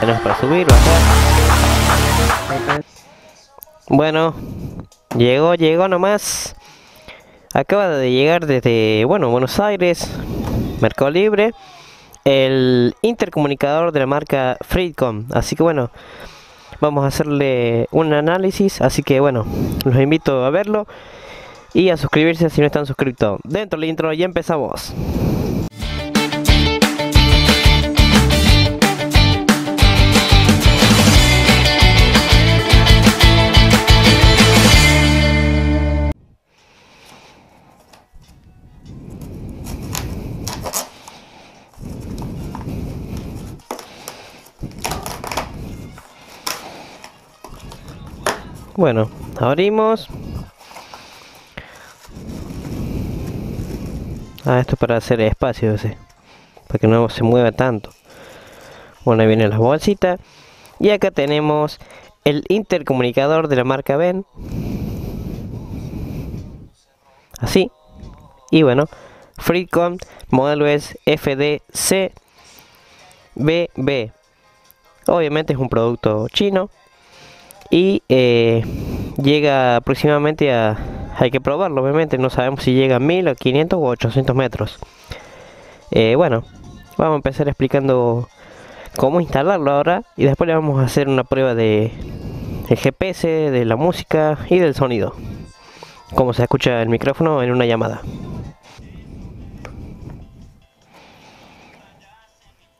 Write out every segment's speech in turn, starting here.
tenemos para subir, bajar. Bueno, llegó, llegó nomás. Acaba de llegar desde, bueno, Buenos Aires, Mercado Libre, el intercomunicador de la marca Freecom. Así que bueno, vamos a hacerle un análisis. Así que bueno, los invito a verlo y a suscribirse si no están suscritos. Dentro del intro ya empezamos. Bueno, abrimos. Ah, esto es para hacer espacio ese. Para que no se mueva tanto. Bueno, ahí vienen las bolsitas. Y acá tenemos el intercomunicador de la marca Ben. Así. Y bueno, Freecom modelo es FDC BB. Obviamente es un producto chino y eh, llega aproximadamente a hay que probarlo obviamente no sabemos si llega a 1000 a 500 o 800 metros. Eh, bueno vamos a empezar explicando cómo instalarlo ahora y después le vamos a hacer una prueba de el GPS de la música y del sonido cómo se escucha el micrófono en una llamada.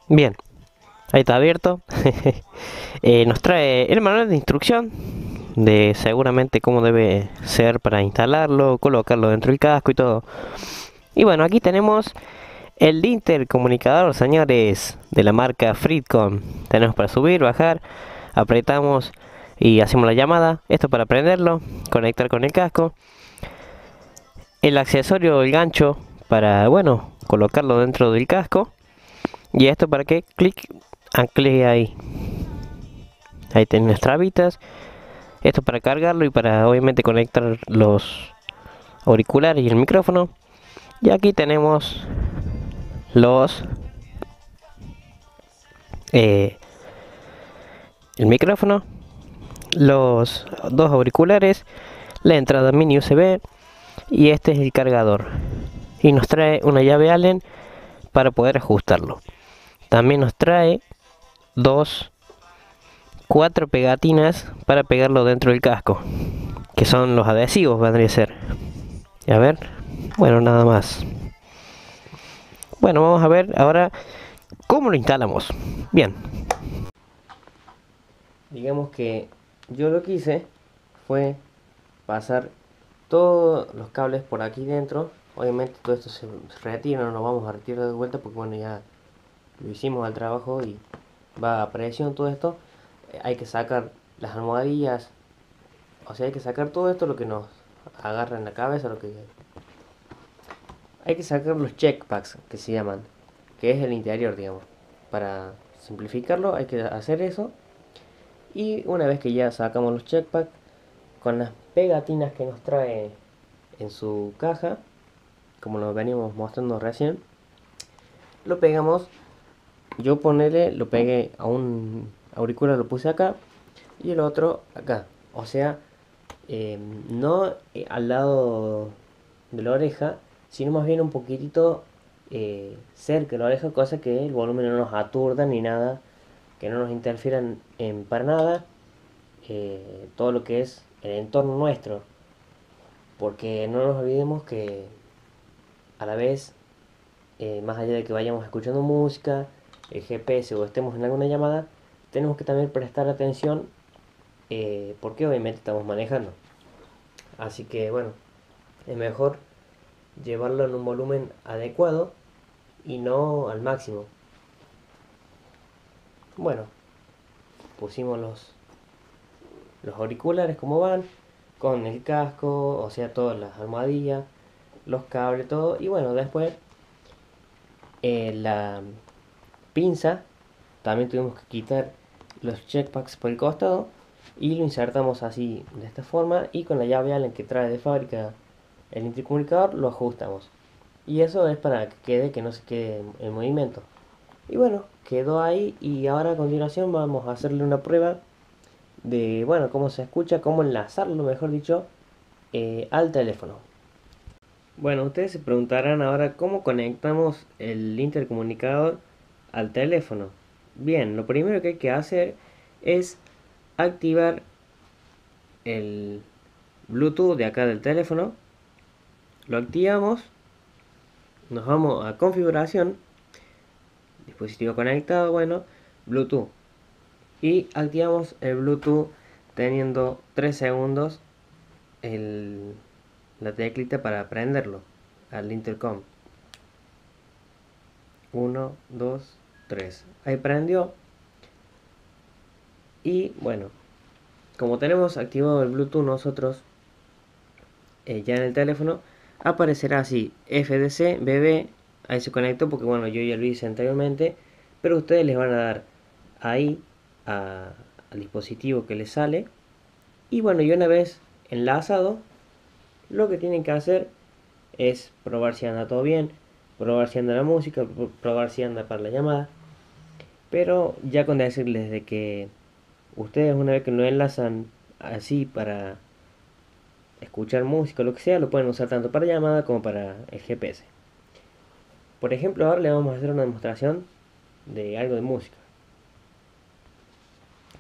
Bien ahí está abierto Eh, nos trae el manual de instrucción de seguramente cómo debe ser para instalarlo, colocarlo dentro del casco y todo. Y bueno, aquí tenemos el intercomunicador, señores, de la marca Freecom. Tenemos para subir, bajar, apretamos y hacemos la llamada. Esto para prenderlo, conectar con el casco. El accesorio, el gancho para, bueno, colocarlo dentro del casco. Y esto para que clic, ancle ahí. Ahí tienen las trabitas. Esto para cargarlo y para obviamente conectar los auriculares y el micrófono. Y aquí tenemos los eh, el micrófono los dos auriculares la entrada mini USB y este es el cargador. Y nos trae una llave Allen para poder ajustarlo. También nos trae dos cuatro pegatinas para pegarlo dentro del casco que son los adhesivos vendría a ser. A ver bueno nada más. Bueno vamos a ver ahora cómo lo instalamos. Bien. Digamos que yo lo que hice fue pasar todos los cables por aquí dentro. Obviamente todo esto se retira no lo vamos a retirar de vuelta porque bueno ya lo hicimos al trabajo y va a presión todo esto hay que sacar las almohadillas, o sea, hay que sacar todo esto lo que nos agarra en la cabeza, lo que hay que sacar los checkpacks que se llaman, que es el interior, digamos. Para simplificarlo hay que hacer eso. Y una vez que ya sacamos los checkpacks, con las pegatinas que nos trae en su caja, como nos venimos mostrando recién, lo pegamos. Yo ponerle, lo pegué a un auricular lo puse acá y el otro acá. O sea, em, no eh, al lado de la oreja, sino más bien un poquitito eh, cerca de la oreja, cosa que el volumen no nos aturda ni nada, que no nos interfieran en, para nada eh, todo lo que es el entorno nuestro. Porque no nos olvidemos que a la vez, más allá de que vayamos escuchando música, el GPS o estemos en alguna llamada, tenemos que también prestar atención eh, porque obviamente estamos manejando. Así que bueno, es mejor llevarlo en un volumen adecuado y no al máximo. Bueno, pusimos los, los auriculares como van, con el casco, o sea, todas las almohadillas, los cables, todo. Y bueno, después eh, la pinza también tuvimos que quitar los checkpacks por el costado y lo insertamos así de esta forma y con la llave Allen que trae de fábrica el intercomunicador lo ajustamos y eso es para que quede que no se quede en movimiento Y bueno, quedó ahí y ahora a continuación vamos a hacerle una prueba de, bueno, cómo se escucha, cómo enlazarlo, mejor dicho, eh, al teléfono. Bueno, ustedes se preguntarán ahora cómo conectamos el intercomunicador al teléfono. Bien, lo primero que hay que hacer es activar el Bluetooth de acá del teléfono. Lo activamos. Nos vamos a configuración. Dispositivo conectado, bueno, Bluetooth. Y activamos el Bluetooth teniendo 3 segundos el, la teclita para prenderlo al intercom. 1, 2, 3. Ahí prendió. Y bueno, como tenemos activado el Bluetooth nosotros eh, ya en el teléfono, aparecerá así FDC BB. Ahí se conectó porque bueno, yo ya lo hice anteriormente. Pero ustedes les van a dar ahí al dispositivo que les sale. Y bueno, y una vez enlazado, lo que tienen que hacer es probar si anda todo bien, probar si anda la música, probar si anda para la llamada. Pero ya con decirles de que ustedes una vez que lo enlazan así para escuchar música o lo que sea, lo pueden usar tanto para llamada como para el GPS. Por ejemplo, ahora le vamos a hacer una demostración de algo de música.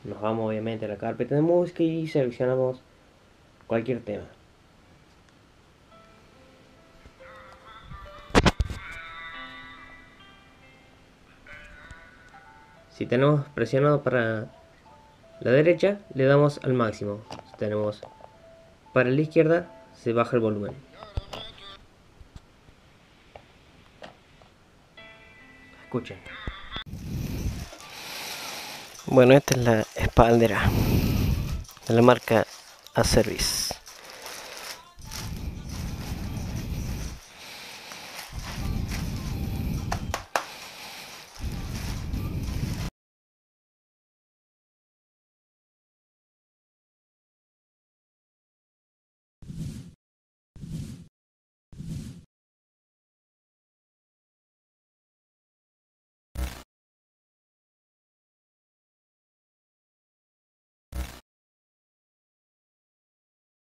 Nos vamos obviamente a la carpeta de música y seleccionamos cualquier tema. Si tenemos presionado para la derecha, le damos al máximo. Si tenemos para la izquierda, se baja el volumen. Escuchen. Bueno, esta es la espaldera de la marca A Service.